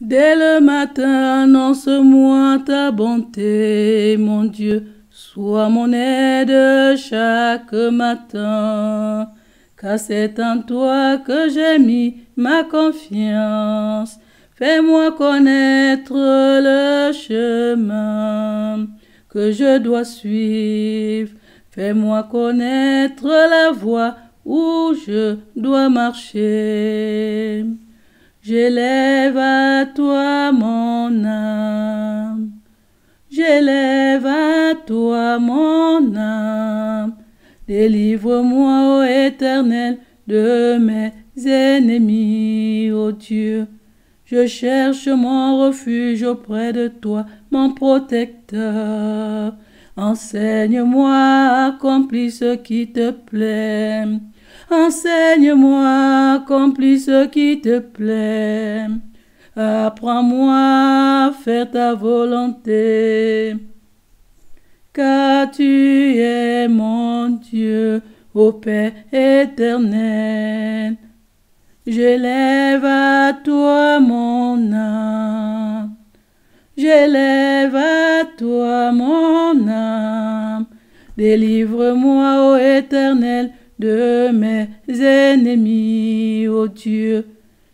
Dès le matin, annonce-moi ta bonté, mon Dieu. Sois mon aide chaque matin, car c'est en toi que j'ai mis ma confiance. Fais-moi connaître le chemin que je dois suivre. Fais-moi connaître la voie où je dois marcher. J'élève à toi mon âme. J'élève à toi mon âme. Délivre-moi, ô Éternel, de mes ennemis, ô Dieu. Je cherche mon refuge auprès de toi, mon protecteur. Enseigne-moi, accomplis ce qui te plaît. Enseigne-moi, accomplis ce qui te plaît. Apprends-moi à faire ta volonté. Car tu es mon Dieu, ô Père éternel. J'élève à toi mon âme. J'élève à toi mon âme. Délivre-moi, ô éternel, de mes ennemis, ô Dieu.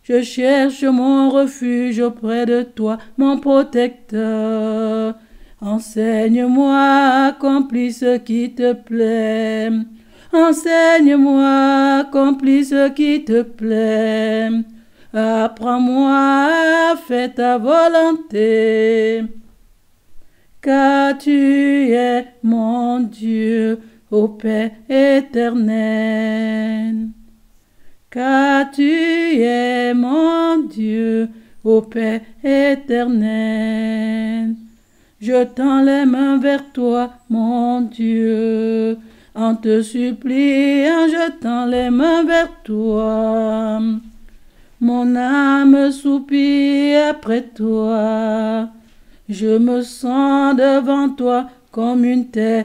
Je cherche mon refuge auprès de toi, mon protecteur. Enseigne-moi, accomplis ce qui te plaît. Enseigne-moi, accomplis ce qui te plaît. Apprends-moi à faire ta volonté. Car tu es mon Dieu, ô Père éternel. Car tu es mon Dieu, ô Père éternel. Je tends les mains vers toi, mon Dieu, en te suppliant, je tends les mains vers toi. Mon âme soupire après toi. Je me sens devant toi comme une terre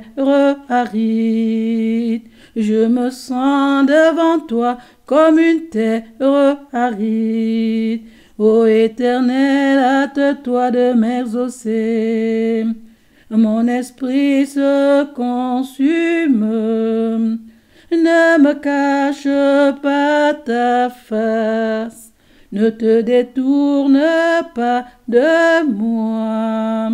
aride. Je me sens devant toi comme une terre aride. Ô éternel, hâte-toi de m'exaucer. Mon esprit se consume. Ne me cache pas ta face. Ne te détourne pas de moi.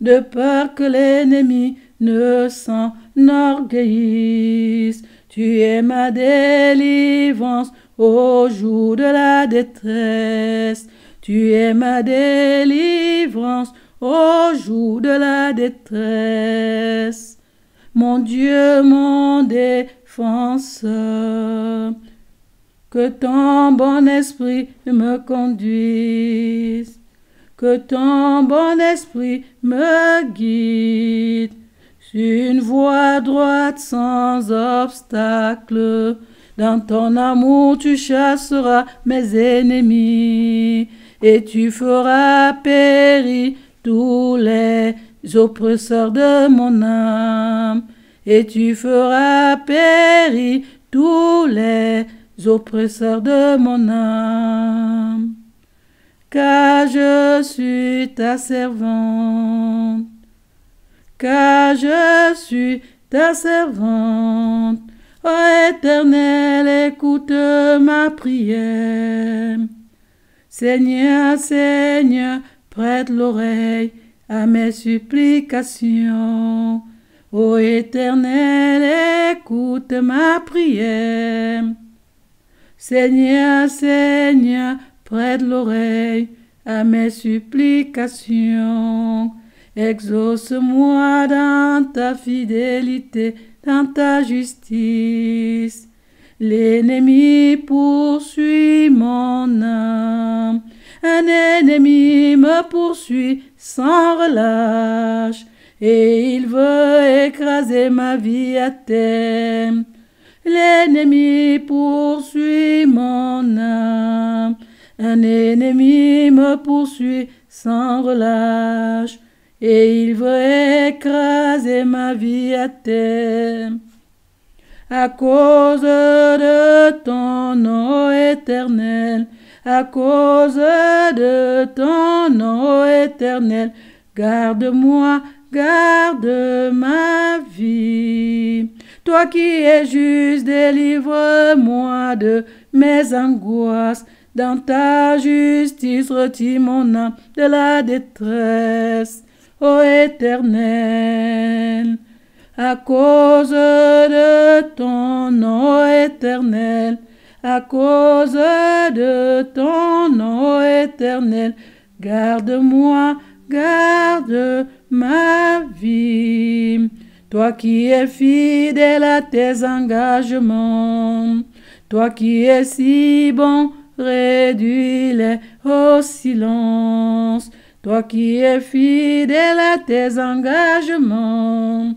De peur que l'ennemi ne s'enorgueillisse. Tu es ma délivrance au jour de la détresse. Tu es ma délivrance au jour de la détresse. Mon Dieu, mon défenseur, que ton bon esprit me conduise, que ton bon esprit me guide sur une voie droite sans obstacle. Dans ton amour, tu chasseras mes ennemis et tu feras périr tous les oppresseurs de mon âme. Et tu feras périr tous les oppresseurs de mon âme. Car je suis ta servante. Car je suis ta servante. Ô Éternel, écoute ma prière. Seigneur, Seigneur, prête l'oreille à mes supplications. Ô Éternel, écoute ma prière. Seigneur, Seigneur, prête l'oreille à mes supplications. Exauce-moi dans ta fidélité, dans ta justice. L'ennemi poursuit mon âme. Un ennemi me poursuit sans relâche et il veut écraser ma vie à terre. L'ennemi poursuit mon âme. Un ennemi me poursuit sans relâche et il veut écraser ma vie à terre. À cause de ton nom éternel, à cause de ton nom éternel. Garde-moi, garde ma vie. Toi qui es juste, délivre-moi de mes angoisses. Dans ta justice, retire mon âme de la détresse, ô Éternel. À cause de ton nom éternel, à cause de ton nom éternel, garde-moi, garde ma vie. Toi qui es fidèle à tes engagements, toi qui es si bon, réduis-les au silence. Toi qui es fidèle à tes engagements,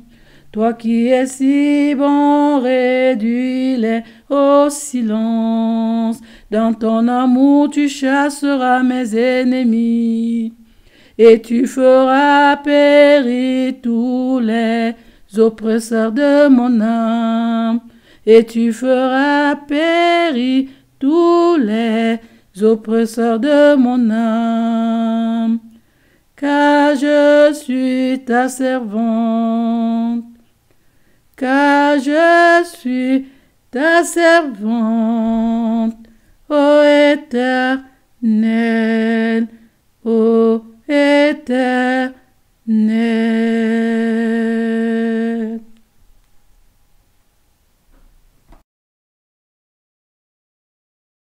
toi qui es si bon, réduis-les au silence. Dans ton amour, tu chasseras mes ennemis et tu feras périr tous les oppresseurs de mon âme, et tu feras périr tous les oppresseurs de mon âme, car je suis ta servante, car je suis ta servante, ô éternel.